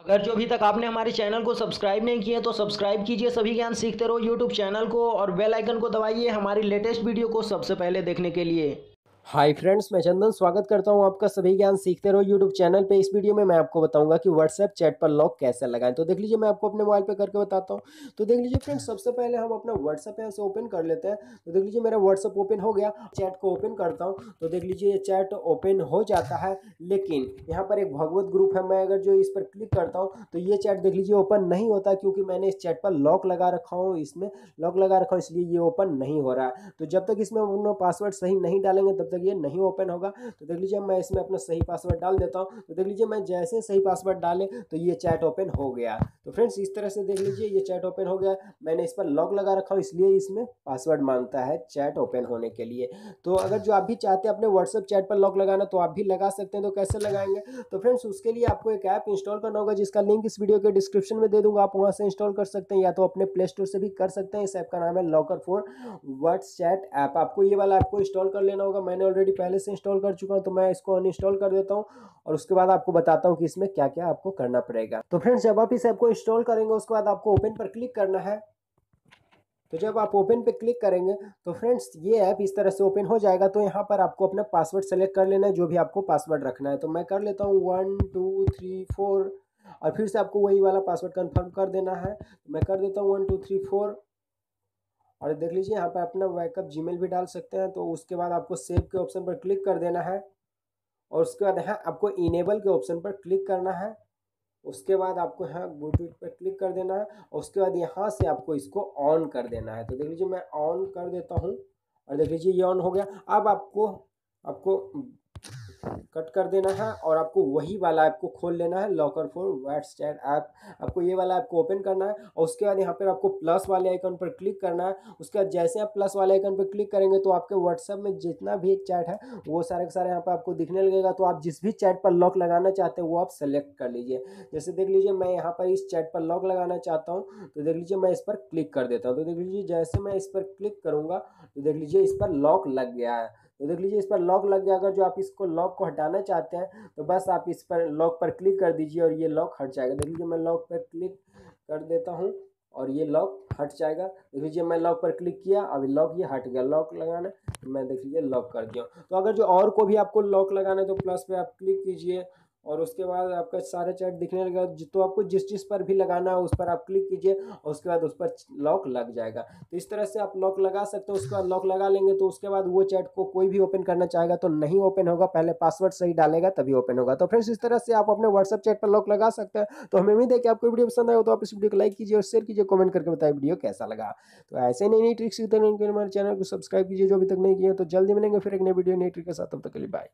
अगर जो अभी तक आपने हमारे चैनल को सब्सक्राइब नहीं किया तो सब्सक्राइब कीजिए, सभी ज्ञान सीखते रहो यूट्यूब चैनल को और बेल आइकन को दबाइए हमारी लेटेस्ट वीडियो को सबसे पहले देखने के लिए। हाय फ्रेंड्स, मैं चंदन स्वागत करता हूँ आपका सभी ज्ञान सीखते रहो यूट्यूब चैनल पे। इस वीडियो में मैं आपको बताऊँगा कि व्हाट्सएप चैट पर लॉक कैसे लगाएँ। तो देख लीजिए, मैं आपको अपने मोबाइल पे करके बताता हूँ। तो देख लीजिए फ्रेंड्स, सबसे पहले हम अपना व्हाट्सएप यहाँ से ओपन कर लेते हैं। तो देख लीजिए, मेरा व्हाट्सएप ओपन हो गया। चैट को ओपन करता हूँ। तो देख लीजिए, ये चैट ओपन हो जाता है। लेकिन यहाँ पर एक भगवत ग्रुप है। मैं अगर जो इस पर क्लिक करता हूँ तो ये चैट देख लीजिए ओपन नहीं होता क्योंकि मैंने इस चैट पर लॉक लगा रखा हूँ। इसमें लॉक लगा रखा हूँ, इसलिए ये ओपन नहीं हो रहा है। तो जब तक इसमें अपना पासवर्ड सही नहीं डालेंगे, तब तक ये नहीं ओपन होगा। तो देख लीजिए, मैं इसमें अपना सही पासवर्ड डाल देता हूँ। तो देख लीजिए, मैं जैसे सही पासवर्ड डाले तो ये चैट ओपन हो गया। तो फ्रेंड्स इस तरह से देख लीजिए, ये चैट ओपन हो गया। मैंने इस पर लॉक लगा रखा हूँ, इसलिए इसमें पासवर्ड माँगता है चैट ओपन होने के लिए। तो अगर जो आप भी चाहते हैं अपने व्हाट्सअप चैट पर लॉक लगाना तो आप भी लगा सकते हैं। तो कैसे लगाएँगे? तो फ्रेंड्स उसके लिए आपको एक ऐप इंस्टॉल करना होगा, जिसका लिंक इस वीडियो के डिस्क्रिप्शन में दे दूँगा। आप वहाँ से इंस्टॉल कर सकते हैं, या तो अपने प्ले स्टोर से भी कर सकते हैं। इस ऐप का नाम है लॉकर फोर व्हाट्स ऐप आपको ये वाला ऐप को इंस्टॉल कर लेना होगा। मैंने ऑलरेडी पहले से इंस्टॉल कर चुका हूँ तो मैं इसको अनइंस्टॉल कर देता हूँ और उसके बाद आपको बताता हूँ कि इसमें क्या क्या आपको करना पड़ेगा। तो फ्रेंड्स जब आप इस ऐप को इंस्टॉल करेंगे, उसके बाद आपको ओपन पर क्लिक करना है। तो जब आप ओपन पे क्लिक करेंगे तो फ्रेंड्स ये ऐप इस तरह से ओपन हो जाएगा तो यहाँ पर आपको अपना पासवर्ड सेलेक्ट कर लेना है, जो भी आपको पासवर्ड रखना है। तो मैं कर लेता हूँ वन टू थ्री फोर और फिर से आपको वही वाला पासवर्ड कन्फर्म कर देना है। मैं कर देता हूँ वन टू थ्री फोर और देख लीजिए, यहाँ पर अपना बैकअप जीमेल भी डाल सकते हैं तो उसके बाद आपको सेव के ऑप्शन पर क्लिक कर देना है। और उसके बाद यहाँ आपको इनेबल के ऑप्शन पर क्लिक करना है। उसके बाद आपको यहाँ ब्लूटूथ पर क्लिक कर देना है, और उसके बाद यहाँ से आपको इसको ऑन कर देना है। तो देख लीजिए, मैं ऑन कर देता हूँ, और देख लीजिए, ये ऑन हो गया। अब आपको आपको कट कर देना है और आपको वही वाला ऐप को खोल लेना है locker for whats chat app. आपको ये वाला ऐप को ओपन करना है और उसके बाद यहाँ पर आपको प्लस वाले आइकन पर क्लिक करना है। उसके बाद जैसे आप प्लस वाले आइकन पर क्लिक करेंगे तो आपके व्हाट्सएप में जितना भी चैट है, वो सारे के सारे यहाँ पर आपको दिखने लगेगा। तो आप जिस भी चैट पर लॉक लगाना चाहते हैं, वो आप सेलेक्ट कर लीजिए। जैसे देख लीजिए, मैं यहाँ पर इस चैट पर लॉक लगाना चाहता हूँ तो देख लीजिए मैं इस पर क्लिक कर देता हूँ। तो देख लीजिए, जैसे मैं इस पर क्लिक करूँगा तो देख लीजिए इस पर लॉक लग गया है। तो देख लीजिए, इस पर लॉक लग गया। अगर जो आप इसको लॉक को हटाना चाहते हैं तो बस आप इस पर लॉक पर क्लिक कर दीजिए और ये लॉक हट जाएगा। देख लीजिए, मैं लॉक पर क्लिक कर देता हूँ और ये लॉक हट जाएगा। देख लीजिए, मैं लॉक पर क्लिक किया, अभी लॉक ये हट गया। लॉक लगाना तो मैं देख लीजिए लॉक कर दिया तो अगर जो और को भी आपको लॉक लगाना है तो प्लस पे आप क्लिक कीजिए। और उसके बाद आपका सारे चैट दिखने लगेगा तो आपको जिस चीज़ पर भी लगाना है उस पर आप क्लिक कीजिए, और उसके बाद उस पर लॉक लग जाएगा। तो इस तरह से आप लॉक लगा सकते हो, उसके बाद लॉक लगा लेंगे तो उसके बाद वो चैट को कोई भी ओपन करना चाहेगा तो नहीं ओपन होगा, पहले पासवर्ड सही डालेगा तभी ओपन होगा। तो फ्रेंड्स इस तरह से आप अपने व्हाट्सअप चैट पर लॉक लगा सकते हैं। तो हमें उम्मीद है कि आपको वीडियो पसंद आए तो आप इस वीडियो को लाइक कीजिए और शेयर कीजिए कमेंट करके बताए वीडियो कैसा लगा। तो ऐसे नई नई ट्रिक्स हमारे चैनल को सब्सक्राइब कीजिए, जो अभी तक नहीं किया तो जल्दी मिलेंगे फिर एक नई वीडियो नई ट्रिक के साथ, तब तक के लिए बाय